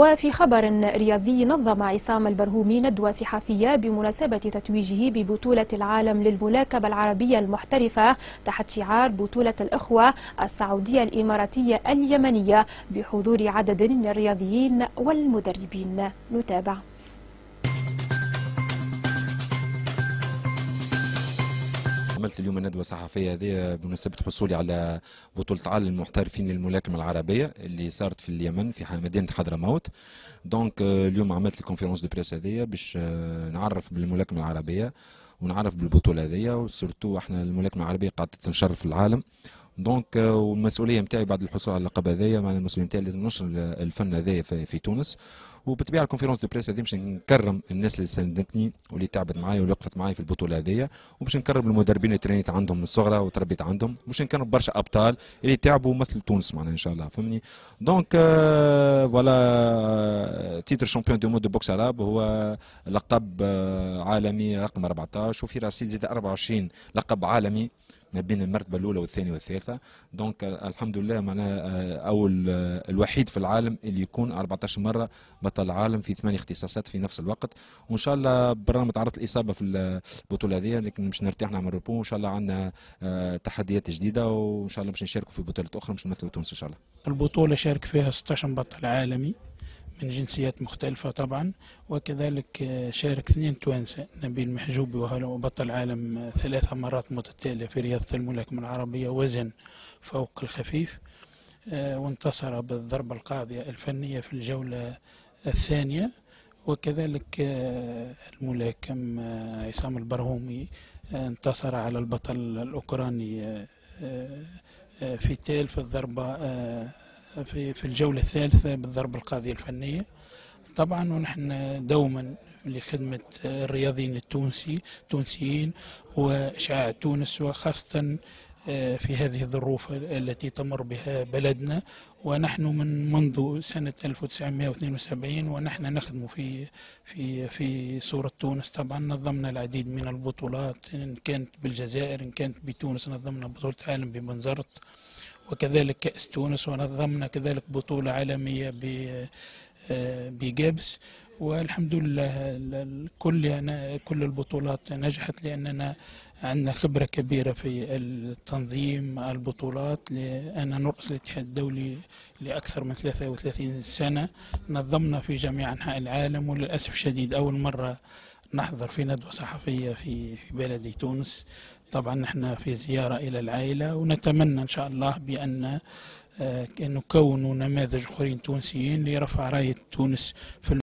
وفي خبر رياضي نظم عصام البرهومي ندوة صحفية بمناسبة تتويجه ببطولة العالم للملاكبة العربية المحترفة تحت شعار بطولة الإخوة السعودية الإماراتية اليمنية بحضور عدد من الرياضيين والمدربين. نتابع. عملت اليوم الندوة الصحفية هذه بمناسبة حصولي على بطولة عالم المحترفين للملاكمة العربية اللي صارت في اليمن في مدينة حضرموت. donc آه، اليوم عملت ال conférence de presse هذه باش آه، نعرف بالملاكمة العربية. ونعرف بالبطولة هذه و surtout إحنا الملاكمة العربية قاعدة تنشر في العالم. donc آه، والمسؤولية نتاعي بعد الحصول على اللقب هذايا معناها المسؤولية نتاعي لازم نشر الفن هذايا في, تونس. وبالطبيعه ال conférence de presse هذه باش نكرم الناس اللي ساندتني واللي تعبت معايا واللي وقفت معايا في البطولة هذيا. وباش نكرم المدربين اللي ترينيت عندهم من الصغرى وتربيت عندهم. باش نكرم برشا أبطال اللي تعبوا ومثلوا تونس معناها إن شاء الله فهمني؟ donc voilà titre champion du monde de boxe عرب هو لقب آه، عالمي رقم 14 وفي رصيد زيد 24 لقب عالمي ما بين المرتبة الأولى والثانية والثالثة. donc الحمد لله معناها آه، أول آه، الوحيد في العالم اللي يكون 14 مرة بطل العالم في ثمانية اختصاصات في نفس الوقت. وإن شاء الله برا تعرضت الإصابة في البطولة هذه لكن مش نرتاح نعمل روبو وإن شاء الله عندنا آه، تحديات جديدة وإن شاء الله باش نشاركوا في بطولات أخرى باش نمثلوا تونس إن شاء الله. البطولة شارك فيها 16 بطل عالمي. من جنسيات مختلفة طبعا وكذلك شارك اثنين توانسة نبيل محجوبي وهو بطل عالم ثلاث مرات متتالية في رياضة الملاكمة العربية وزن فوق الخفيف آه، وانتصر بالضربة القاضية الفنية في الجولة الثانية وكذلك آه، الملاكم آه، عصام البرهومي انتصر على البطل الأوكراني في تيل في الضربة في في الجولة الثالثة بالضربة القاضية الفنية. طبعا ونحن دوما لخدمة الرياضيين التونسي التونسيين وإشعاع تونس وخاصة آه، في هذه الظروف التي تمر بها بلدنا. ونحن من منذ سنة 1972 ونحن نخدم في في في صورة تونس. طبعا نظمنا العديد من البطولات إن كانت بالجزائر إن كانت بتونس نظمنا بطولة عالم بمنزرت وكذلك كأس تونس ونظمنا كذلك بطولة عالمية آه، بجابس. والحمد لله كل كل البطولات نجحت لأننا عندنا خبرة كبيرة في التنظيم البطولات. أنا نرأس الاتحاد الدولي لأكثر من 33 سنة نظمنا في جميع أنحاء العالم وللأسف الشديد أول مرة نحضر في ندوة صحفية في في بلد تونس. طبعا نحن في زيارة إلى العائلة ونتمنى إن شاء الله بأن آه، نكون نماذج أخرين تونسيين لرفع راية تونس في